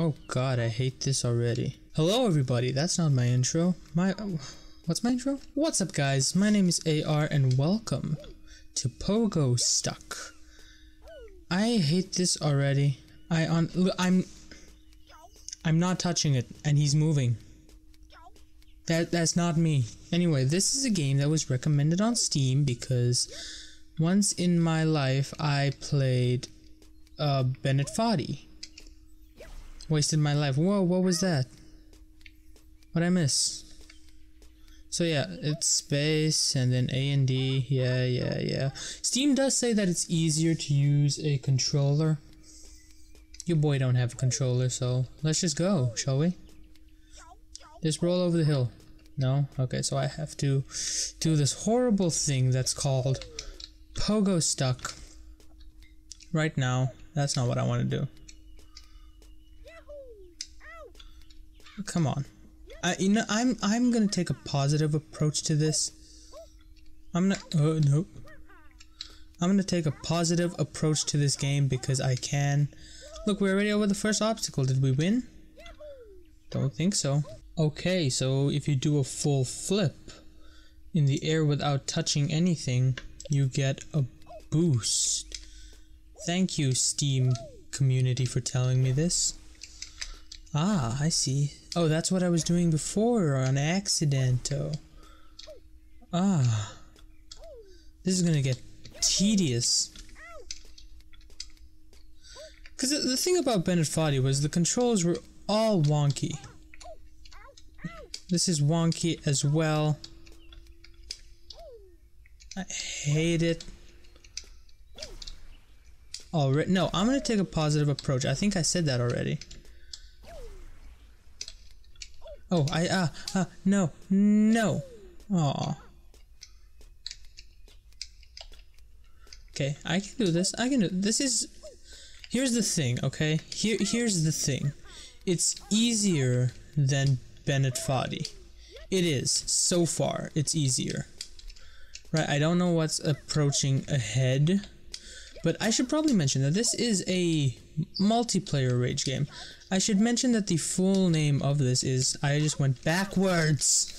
Oh god, I hate this already. Hello everybody, that's not my intro. My... what's my intro? What's up guys, my name is AR and welcome to Pogo Stuck. I hate this already. I on... I'm... I'm not touching it, and he's moving. That That's not me. Anyway, this is a game that was recommended on Steam because once in my life I played uh, Bennett Foddy. Wasted my life. Whoa, what was that? What'd I miss? So yeah, it's space and then A and D. Yeah, yeah, yeah. Steam does say that it's easier to use a controller. Your boy don't have a controller, so let's just go, shall we? Just roll over the hill. No? Okay, so I have to do this horrible thing that's called Pogo Stuck. Right now, that's not what I want to do. Come on. I, you know, I'm I'm gonna take a positive approach to this. I'm not. Uh, oh no. I'm gonna take a positive approach to this game because I can. Look, we're already over the first obstacle. Did we win? Don't think so. Okay, so if you do a full flip in the air without touching anything, you get a boost. Thank you, Steam community, for telling me this. Ah, I see. Oh, that's what I was doing before on accident. Oh. Ah. This is gonna get tedious. Because the, the thing about Bennett Foddy was the controls were all wonky. This is wonky as well. I hate it. Alright, no, I'm gonna take a positive approach. I think I said that already. Oh, I, uh, uh, no, no. Aw. Okay, I can do this. I can do this. Is here's the thing, okay? Here, here's the thing. It's easier than Bennett Foddy. It is so far. It's easier, right? I don't know what's approaching ahead, but I should probably mention that this is a multiplayer rage game. I should mention that the full name of this is I just went backwards.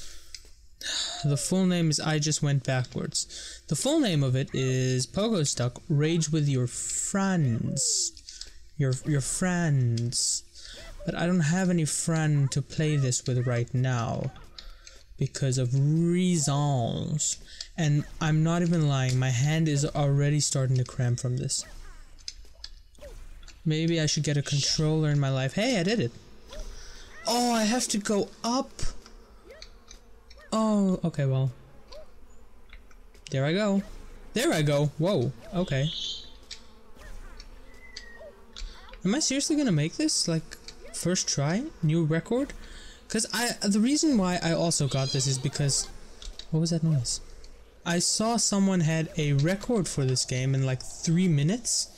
The full name is I just went backwards. The full name of it is Pogo Stuck Rage with Your Friends. Your your friends. But I don't have any friend to play this with right now because of reasons. And I'm not even lying, my hand is already starting to cramp from this. Maybe I should get a controller in my life. Hey, I did it. Oh, I have to go up. Oh, okay, well. There I go. There I go. Whoa, okay. Am I seriously gonna make this? Like, first try? New record? Because I, the reason why I also got this is because, what was that noise? I saw someone had a record for this game in like three minutes.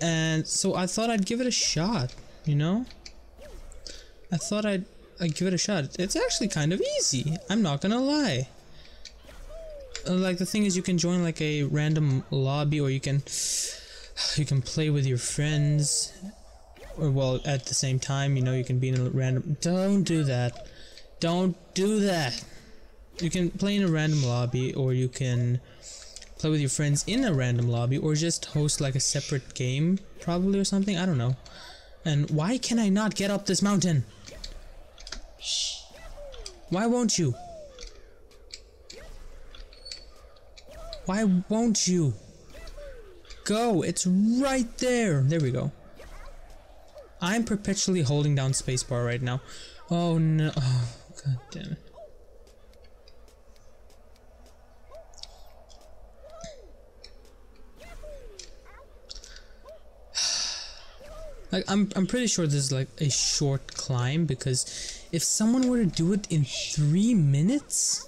And so I thought I'd give it a shot, you know? I thought I'd, I'd give it a shot. It's actually kind of easy, I'm not gonna lie. Uh, like the thing is you can join like a random lobby or you can you can play with your friends or well at the same time you know you can be in a random don't do that don't do that you can play in a random lobby or you can play with your friends in a random lobby or just host like a separate game probably or something? I don't know. And why can I not get up this mountain? Why won't you? Why won't you? Go. It's right there. There we go. I'm perpetually holding down spacebar right now. Oh no. Oh, god damn it Like I'm I'm pretty sure this is like a short climb because if someone were to do it in three minutes,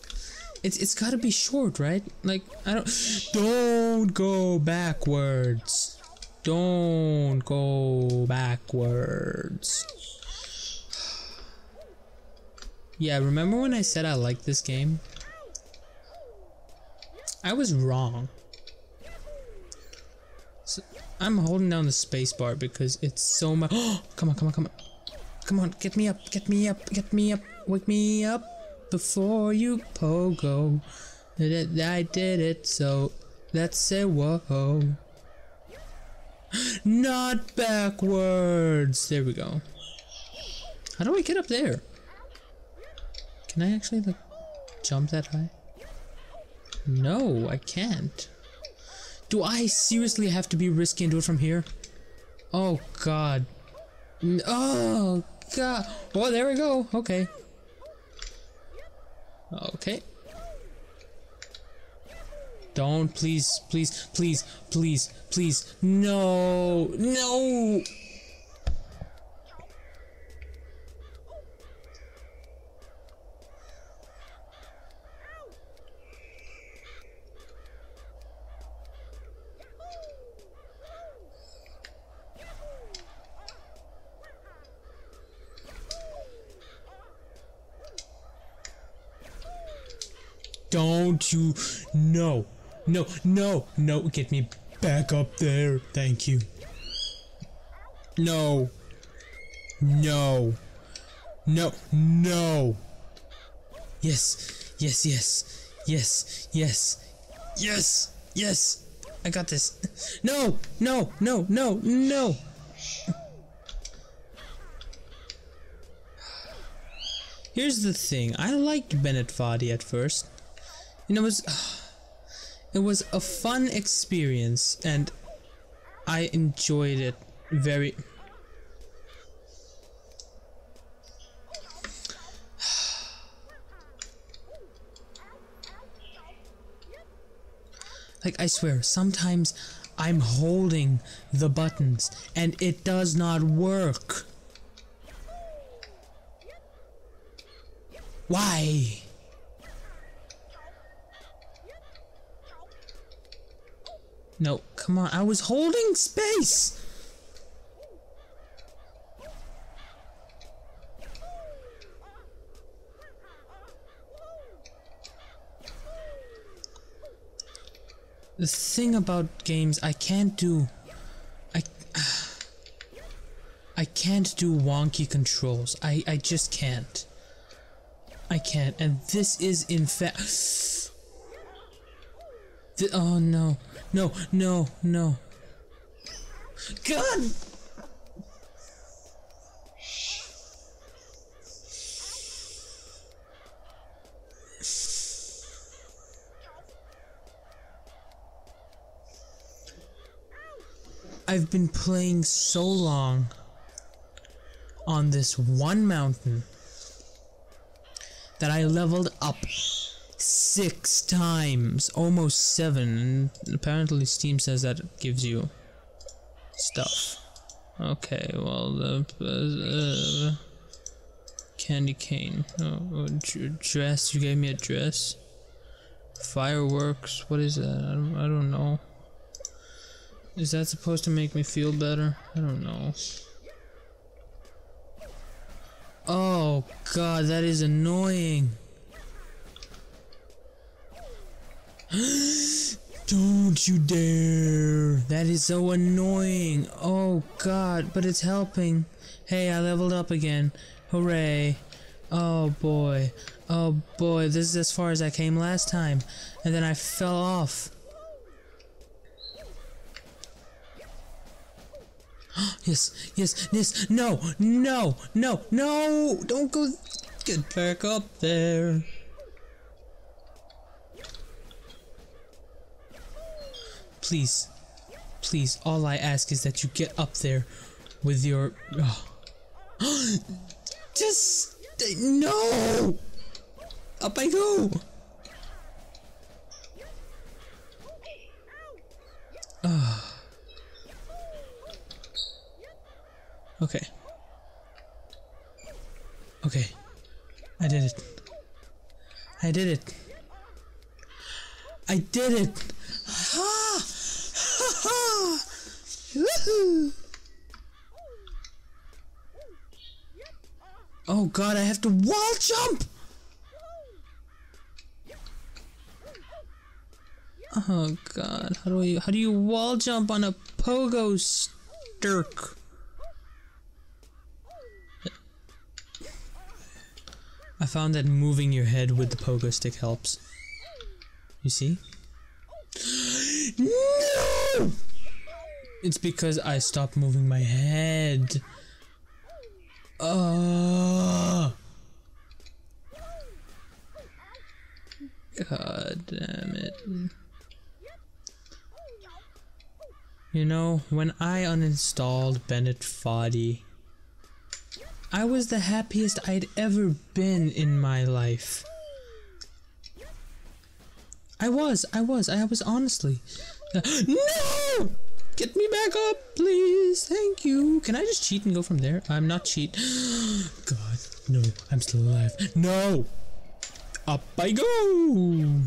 it's it's gotta be short, right? Like I don't don't go backwards. Don't go backwards. Yeah, remember when I said I liked this game? I was wrong. I'm holding down the space bar because it's so much. Come on, come on, come on. Come on, get me up, get me up, get me up, wake me up before you pogo. I did it, so let's say whoa. Not backwards. There we go. How do I get up there? Can I actually like jump that high? No, I can't. Do I seriously have to be risky and do it from here? Oh god. Oh god. Oh, there we go. Okay. Okay. Don't, please, please, please, please, please. No, no. Don't you? No. No, no, no. Get me back up there. Thank you. No. No. No. No. Yes. Yes, yes. Yes. Yes. Yes. Yes. I got this. No. No. No. No. No. Here's the thing. I liked Bennett Foddy at first. It was it was a fun experience and I enjoyed it very Like I swear, sometimes I'm holding the buttons and it does not work. Why? No, come on. I was holding space. The thing about games, I can't do... I... I can't do wonky controls. I, I just can't. I can't. And this is in fact... oh no. No, no, no. God! I've been playing so long on this one mountain that I leveled up six times, almost seven. And apparently, Steam says that gives you stuff. Okay, well, the uh, candy cane. Oh, dress. You gave me a dress. Fireworks. What is that? I don't, I don't know. Is that supposed to make me feel better? I don't know. Oh god, that is annoying. Don't you dare! That is so annoying! Oh god, but it's helping. Hey, I leveled up again. Hooray. Oh boy. Oh boy, this is as far as I came last time. And then I fell off. yes, yes, yes, no, no, no, no! Don't go, get back up there. Please, please, all I ask is that you get up there with your. Oh. Just no! Up I go! Okay. Okay. I did it. I did it. I did it! Ha! Ah! Ha! Woohoo! Oh god, I have to wall jump! Oh god, how do you how do you wall jump on a pogo stirk. I found that moving your head with the pogo stick helps. You see? No! It's because I stopped moving my head. Oh. God damn it. You know, when I uninstalled Bennett Foddy, I was the happiest I'd ever been in my life. I was, I was, I was honestly. No! Get me back up, please. Thank you. Can I just cheat and go from there? I'm not cheat. God, no, I'm still alive. No! Up I go!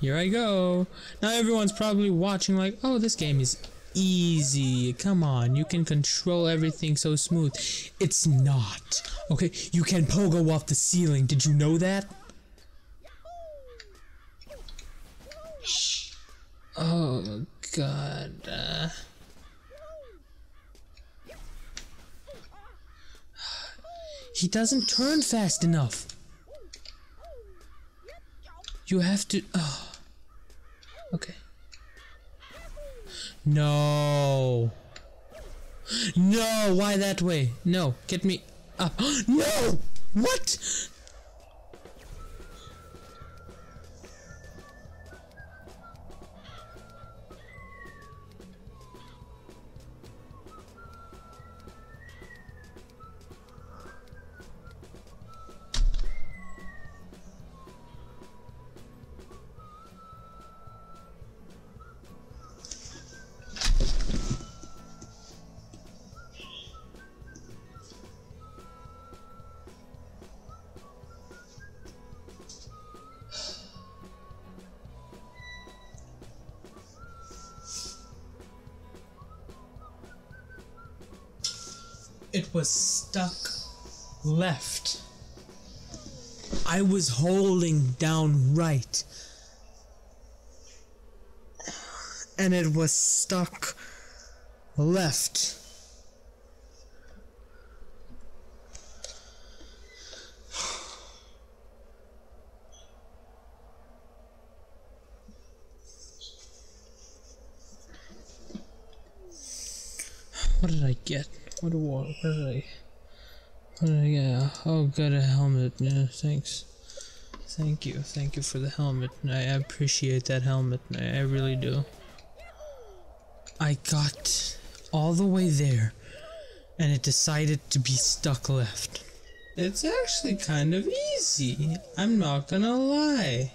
Here I go. Now everyone's probably watching like, oh, this game is easy. Come on, you can control everything so smooth. It's not. Okay, you can pogo off the ceiling. Did you know that? Oh, God. Uh... He doesn't turn fast enough. You have to... Oh. Okay. No. No, why that way? No, get me up. no! What? It was stuck left. I was holding down right. And it was stuck left. What did I get? What, I... What did I get? Oh, got a helmet. Yeah, thanks. Thank you. Thank you for the helmet. I appreciate that helmet. I really do. I got all the way there, and it decided to be stuck left. It's actually kind of easy. I'm not gonna lie.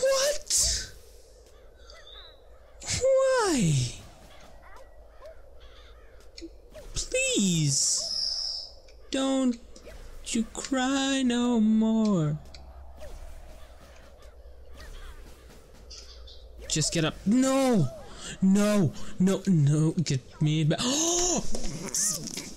What? Why? Don't you cry no more. Just get up. No! No! No! No! Get me back.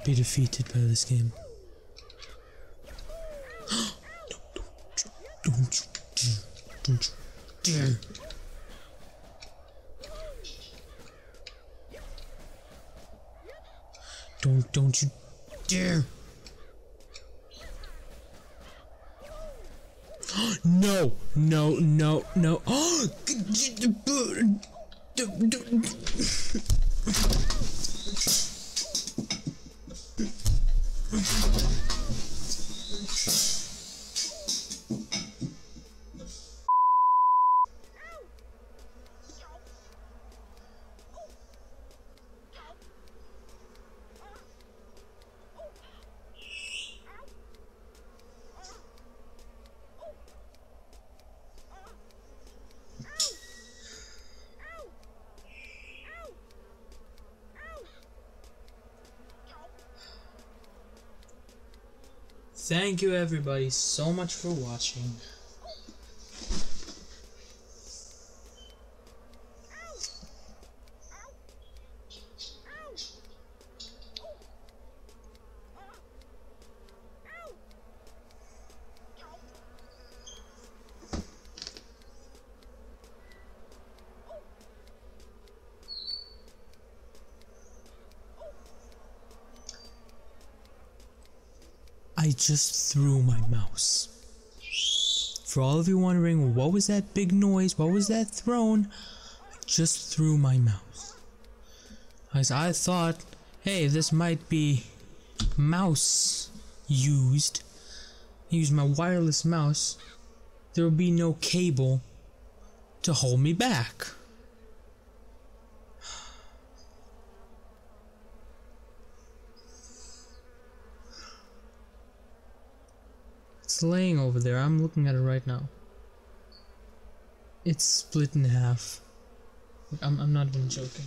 not be defeated by this game. don't, you, don't you dare. Don't, don't you dare. no, no, no, no. Oh, Thank you everybody so much for watching. I just threw my mouse. For all of you wondering, what was that big noise? What was that thrown? I just threw my mouse. As I thought, hey, this might be mouse used. Use my wireless mouse. There will be no cable to hold me back. It's laying over there. I'm looking at it right now. It's split in half. I'm, I'm not even joking.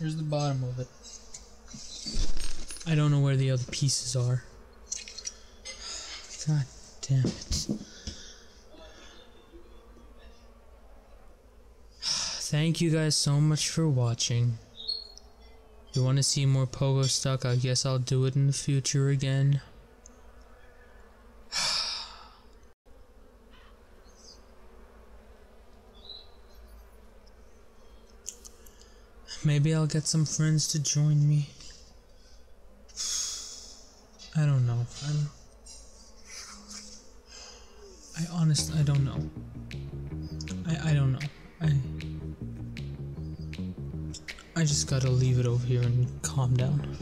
Here's the bottom of it. I don't know where the other pieces are. God damn it. Thank you guys so much for watching. You want to see more Pogo Stuck, I guess I'll do it in the future again. Maybe I'll get some friends to join me. I don't know. I'm. I honestly, I don't know. I, I don't know. I. I just gotta leave it over here and calm down.